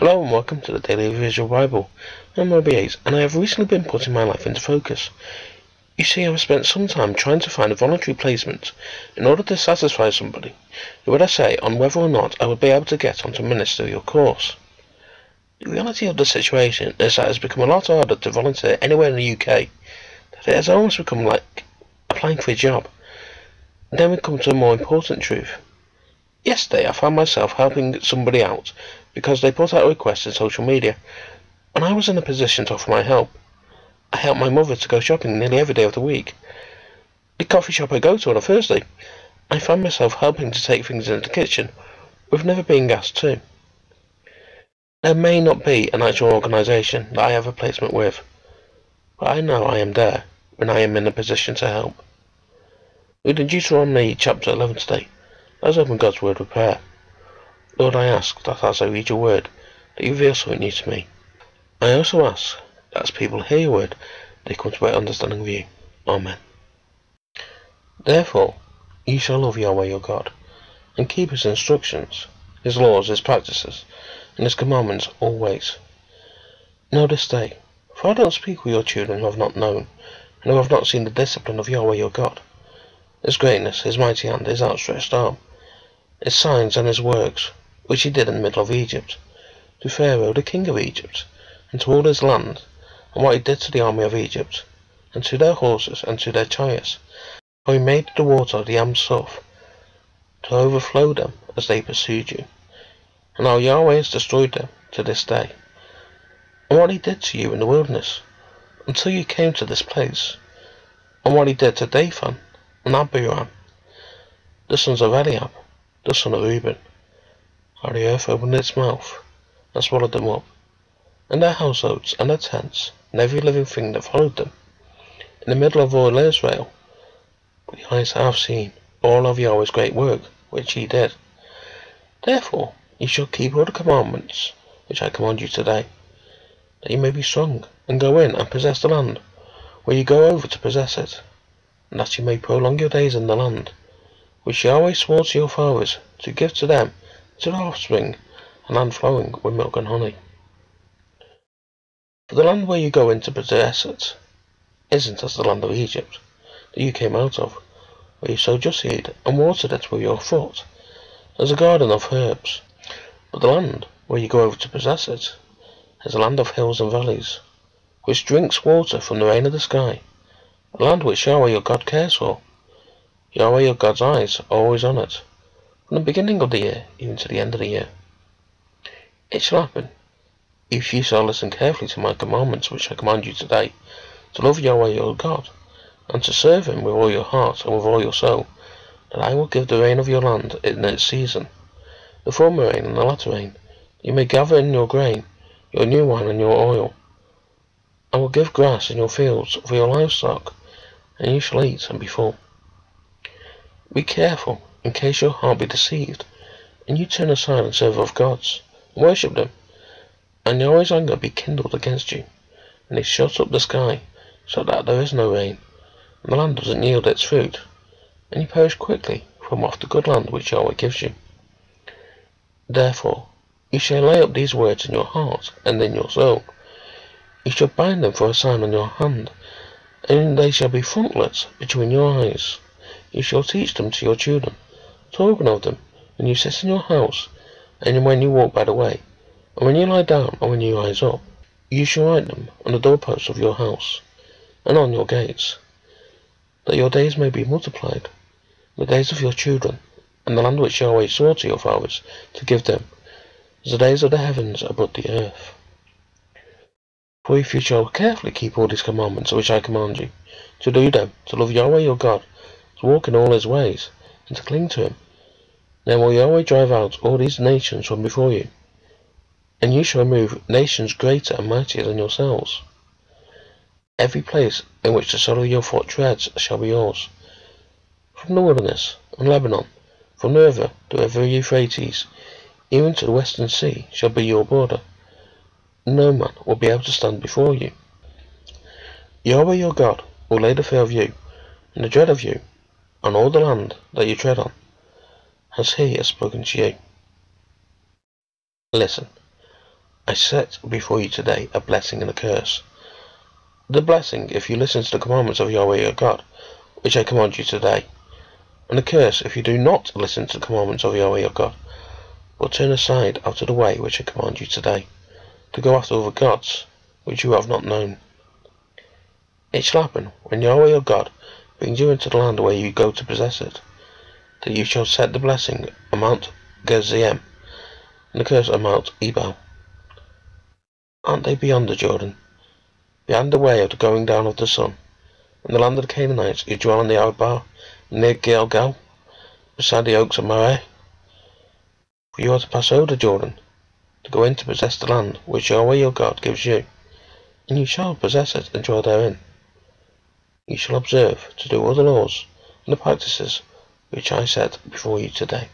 Hello and welcome to the Daily Visual Bible. I'm Robbie Hayes and I have recently been putting my life into focus. You see, I have spent some time trying to find a voluntary placement in order to satisfy somebody who would say on whether or not I would be able to get onto minister your course. The reality of the situation is that it has become a lot harder to volunteer anywhere in the UK, that it has almost become like applying for a job. And then we come to a more important truth. Yesterday I found myself helping somebody out because they put out a request in social media, and I was in a position to offer my help. I help my mother to go shopping nearly every day of the week. The coffee shop I go to on a Thursday, I find myself helping to take things into the kitchen, with never being asked to. There may not be an actual organisation that I have a placement with, but I know I am there when I am in a position to help. Reading Deuteronomy chapter 11 today, let's open God's Word with prayer. Lord, I ask that as I read your word, that you reveal something new to me. I also ask that as people hear your word, they come to better understanding of you. Amen. Therefore, you shall love Yahweh your God, and keep his instructions, his laws, his practices, and his commandments always. Know this day, for I don't speak with your children who have not known, and who have not seen the discipline of Yahweh your God, his greatness, his mighty hand, his outstretched arm, his signs and his works, which he did in the middle of Egypt, to Pharaoh the king of Egypt, and to all his land, and what he did to the army of Egypt, and to their horses, and to their chariots. For he made the water of the Yam Suf to overflow them as they pursued you. And now Yahweh has destroyed them to this day. And what he did to you in the wilderness, until you came to this place, and what he did to Dathan and Abiram, the sons of Eliab, the son of Reuben, earth opened its mouth and swallowed them up, and their households and their tents, and every living thing that followed them, in the middle of all Israel. The eyes have seen all of Yahweh's great work which he did. Therefore ye shall keep all the commandments which I command you today, that ye may be strong, and go in and possess the land, where ye go over to possess it, and that ye may prolong your days in the land, which Yahweh swore to your fathers to give to them to their offspring, a land flowing with milk and honey. For the land where you go in to possess it isn't as the land of Egypt that you came out of, where you sowed your seed and watered it with your foot, as a garden of herbs. But the land where you go over to possess it is a land of hills and valleys, which drinks water from the rain of the sky, a land which Yahweh your God cares for. Yahweh your God's eyes are always on it, from the beginning of the year even to the end of the year. It shall happen, if ye shall listen carefully to my commandments which I command you today, to love Yahweh your God, and to serve him with all your heart and with all your soul, that I will give the rain of your land in its season, the former rain and the latter rain, you may gather in your grain, your new wine and your oil. I will give grass in your fields for your livestock, and you shall eat and be full. Be careful in case your heart be deceived, and you turn aside and serve of gods, and worship them, and Yahweh's anger be kindled against you, and he shuts up the sky, so that there is no rain, and the land doesn't yield its fruit, and you perish quickly from off the good land which Yahweh gives you. Therefore, you shall lay up these words in your heart and in your soul. You shall bind them for a sign on your hand, and they shall be frontlets between your eyes. You shall teach them to your children talking of them when you sit in your house, and when you walk by the way, and when you lie down, and when you rise up. You shall write them on the doorposts of your house, and on your gates, that your days may be multiplied, the days of your children, and the land which Yahweh swore to your fathers to give them, as the days of the heavens above the earth. For if you shall carefully keep all these commandments which I command you, to do them, to love Yahweh your God, to walk in all his ways, and to cling to him. Then will Yahweh drive out all these nations from before you, and you shall remove nations greater and mightier than yourselves. Every place in which the sole of your foot treads shall be yours. From the wilderness and Lebanon, from the river, the river Euphrates, even to the western sea, shall be your border. No man will be able to stand before you. Yahweh your God will lay the fear of you, and the dread of you, on all the land that you tread on, as he has spoken to you. Listen, I set before you today a blessing and a curse. The blessing, if you listen to the commandments of Yahweh your God, which I command you today, and the curse, if you do not listen to the commandments of Yahweh your God, but turn aside out of the way which I command you today, to go after other gods, which you have not known. It shall happen, when Yahweh your God brings you into the land where you go to possess it, that you shall set the blessing on Mount Gerizim, and the curse on Mount Ebal. Aren't they beyond the Jordan? Beyond the way of the going down of the sun, in the land of the Canaanites you dwell in the Arabah, near Gilgal, beside the oaks of Moreh. For you are to pass over the Jordan, to go in to possess the land which Yahweh your God gives you, and you shall possess it and dwell therein. You shall observe to do all the laws and the practices which I set before you today.